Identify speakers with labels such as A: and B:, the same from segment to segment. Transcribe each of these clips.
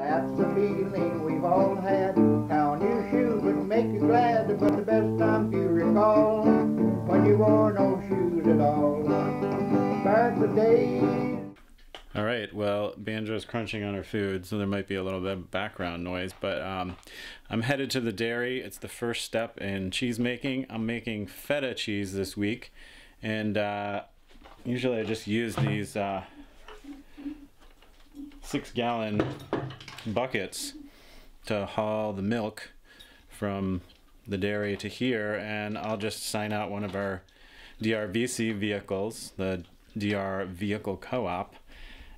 A: That's the feeling we've all had. How new shoes would make you glad, but the best time you recall when you wore no shoes at all. Back the days.
B: All right, well, Banjo's crunching on her food, so there might be a little bit of background noise, but um, I'm headed to the dairy. It's the first step in cheese making. I'm making feta cheese this week, and uh, usually I just use these uh, six gallon buckets to haul the milk from the dairy to here, and I'll just sign out one of our DRVC vehicles, the DR Vehicle Co-op,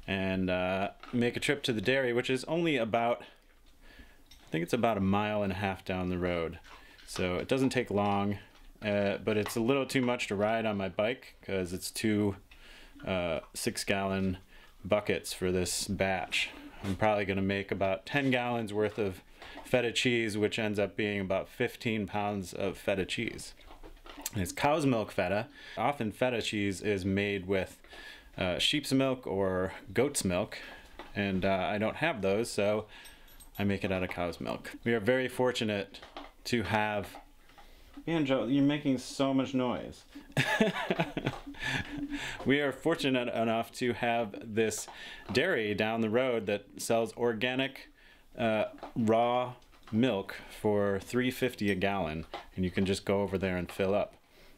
B: and uh, make a trip to the dairy, which is only about, I think it's about a mile and a half down the road. So it doesn't take long, uh, but it's a little too much to ride on my bike because it's two uh, six gallon buckets for this batch. I'm probably going to make about 10 gallons worth of feta cheese, which ends up being about 15 pounds of feta cheese. And it's cow's milk feta. Often feta cheese is made with uh, sheep's milk or goat's milk, and uh, I don't have those, so I make it out of cow's milk. We are very fortunate to have. Banjo, you're making so much noise. we are fortunate enough to have this dairy down the road that sells organic uh, raw milk for 350 a gallon and you can just go over there and fill up.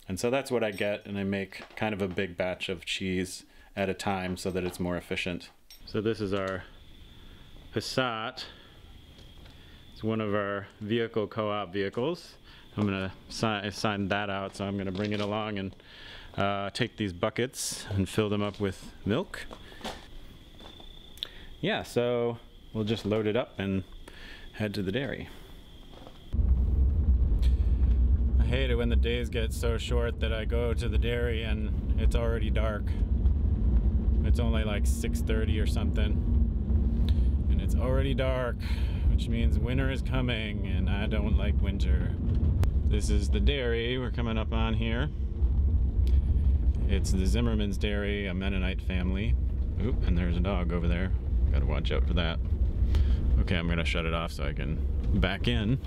B: And so that's what I get and I make kind of a big batch of cheese at a time so that it's more efficient. So this is our Passat. It's one of our vehicle co-op vehicles. I'm gonna sign, sign that out so I'm gonna bring it along and uh, take these buckets and fill them up with milk yeah so we'll just load it up and head to the dairy. I hate it when the days get so short that I go to the dairy and it's already dark. It's only like 6.30 or something. And it's already dark, which means winter is coming and I don't like winter. This is the dairy we're coming up on here. It's the Zimmerman's Dairy, a Mennonite family. Oop, and there's a dog over there. Gotta watch out for that. Okay, I'm gonna shut it off so I can back in.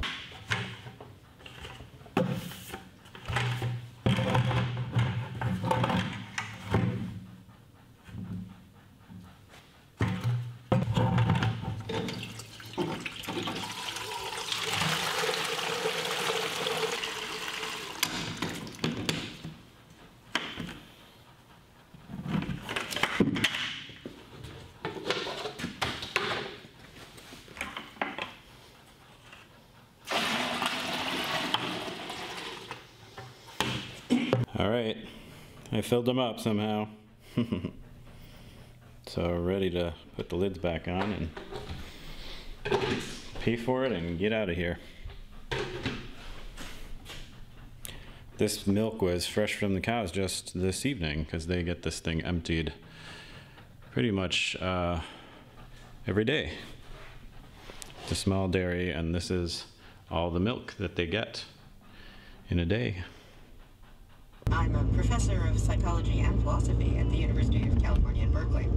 B: All right, I filled them up somehow. so ready to put the lids back on and pay for it and get out of here. This milk was fresh from the cows just this evening because they get this thing emptied pretty much uh, every day. A small dairy and this is all the milk that they get in a day.
C: I'm a professor of psychology and philosophy at the University of California in Berkeley.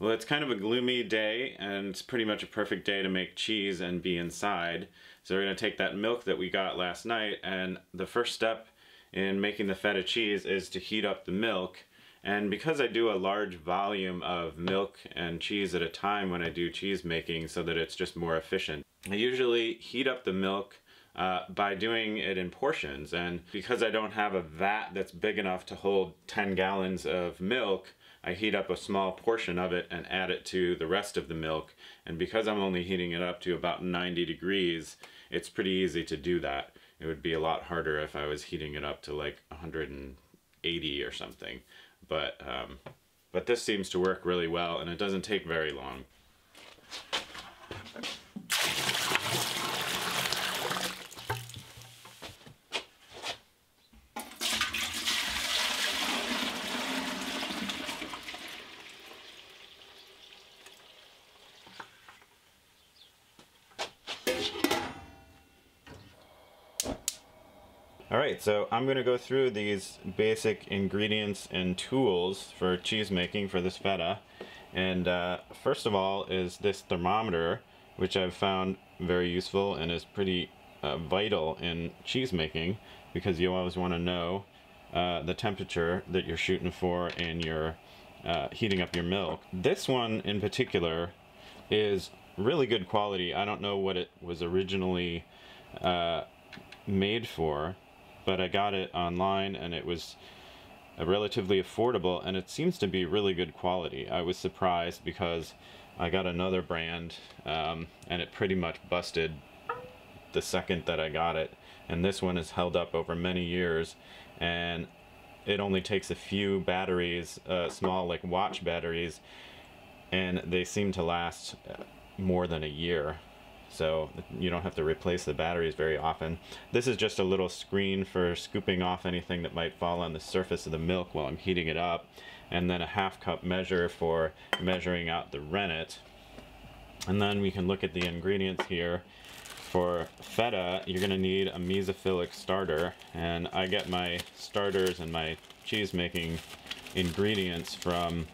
B: Well, it's kind of a gloomy day, and it's pretty much a perfect day to make cheese and be inside. So we're going to take that milk that we got last night, and the first step in making the feta cheese is to heat up the milk. And because I do a large volume of milk and cheese at a time when I do cheese making so that it's just more efficient, I usually heat up the milk uh, by doing it in portions. And because I don't have a vat that's big enough to hold 10 gallons of milk, I heat up a small portion of it and add it to the rest of the milk. And because I'm only heating it up to about 90 degrees, it's pretty easy to do that. It would be a lot harder if I was heating it up to like 180 or something. But, um, but this seems to work really well and it doesn't take very long. Alright, so I'm going to go through these basic ingredients and tools for cheese making for this feta. And uh, first of all is this thermometer, which I've found very useful and is pretty uh, vital in cheese making because you always want to know uh, the temperature that you're shooting for and you're uh, heating up your milk. This one in particular is really good quality. I don't know what it was originally uh, made for, but I got it online and it was relatively affordable and it seems to be really good quality. I was surprised because I got another brand um, and it pretty much busted the second that I got it and this one has held up over many years and it only takes a few batteries, uh, small like watch batteries, and they seem to last uh, more than a year so you don't have to replace the batteries very often. This is just a little screen for scooping off anything that might fall on the surface of the milk while I'm heating it up and then a half cup measure for measuring out the rennet and then we can look at the ingredients here for feta you're gonna need a mesophilic starter and I get my starters and my cheese making ingredients from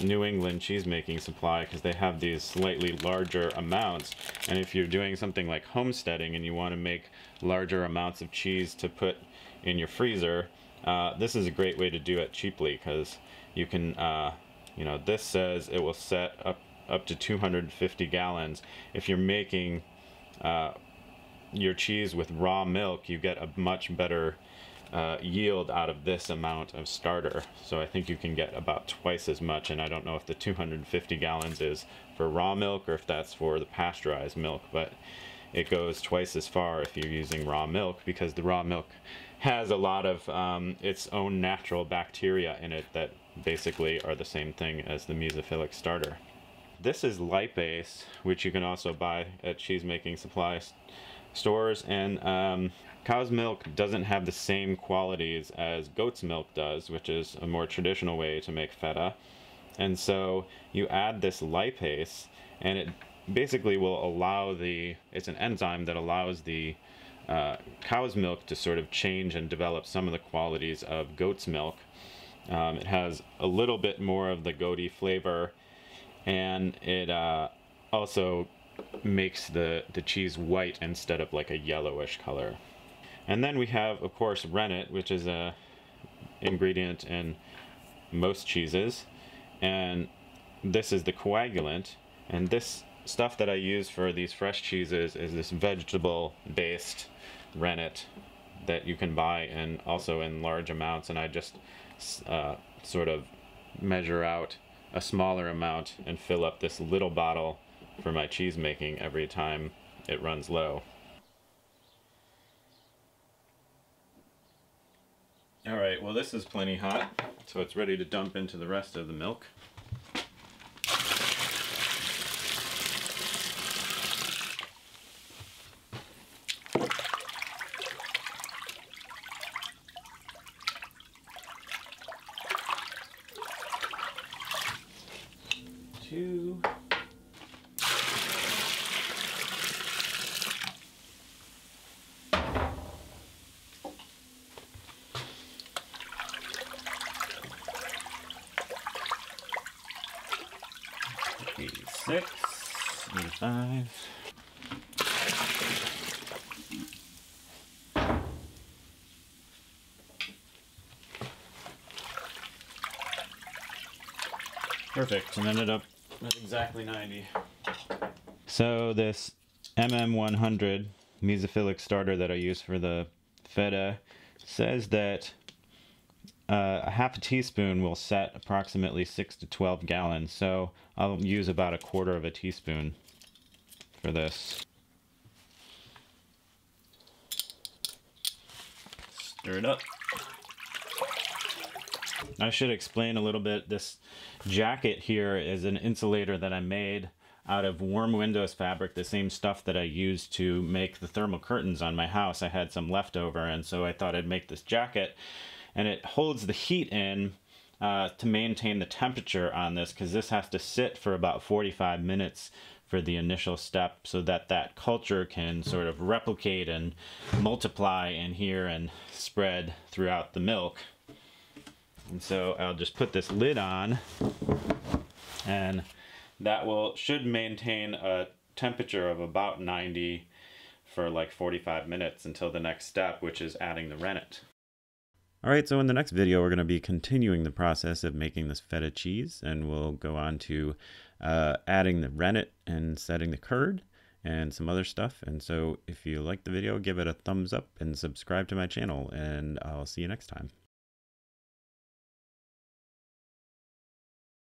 B: New England cheese making supply because they have these slightly larger amounts. And if you're doing something like homesteading and you want to make larger amounts of cheese to put in your freezer uh, this is a great way to do it cheaply because you can uh, you know this says it will set up up to 250 gallons. If you're making uh, your cheese with raw milk you get a much better uh, yield out of this amount of starter. So I think you can get about twice as much, and I don't know if the 250 gallons is for raw milk or if that's for the pasteurized milk, but it goes twice as far if you're using raw milk because the raw milk has a lot of um, its own natural bacteria in it that basically are the same thing as the mesophilic starter. This is lipase, which you can also buy at cheese making supply stores, and um, Cow's milk doesn't have the same qualities as goat's milk does, which is a more traditional way to make feta. And so you add this lipase, and it basically will allow the, it's an enzyme that allows the uh, cow's milk to sort of change and develop some of the qualities of goat's milk. Um, it has a little bit more of the goaty flavor, and it uh, also makes the, the cheese white instead of like a yellowish color. And then we have, of course, rennet, which is a ingredient in most cheeses. And this is the coagulant. And this stuff that I use for these fresh cheeses is this vegetable-based rennet that you can buy and also in large amounts. And I just uh, sort of measure out a smaller amount and fill up this little bottle for my cheese making every time it runs low. All right, well this is plenty hot, so it's ready to dump into the rest of the milk. Two. 86, 85. Perfect, and ended up at exactly 90. So this MM100 mesophilic starter that I use for the feta says that uh, a half a teaspoon will set approximately 6 to 12 gallons, so I'll use about a quarter of a teaspoon for this. Stir it up. I should explain a little bit. This jacket here is an insulator that I made out of warm windows fabric, the same stuff that I used to make the thermal curtains on my house. I had some leftover, and so I thought I'd make this jacket and it holds the heat in uh, to maintain the temperature on this because this has to sit for about 45 minutes for the initial step so that that culture can sort of replicate and multiply in here and spread throughout the milk. And so I'll just put this lid on And that will should maintain a temperature of about 90 for like 45 minutes until the next step, which is adding the rennet. All right, so in the next video, we're going to be continuing the process of making this feta cheese, and we'll go on to uh, adding the rennet and setting the curd and some other stuff. And so if you like the video, give it a thumbs up and subscribe to my channel, and I'll see you next time.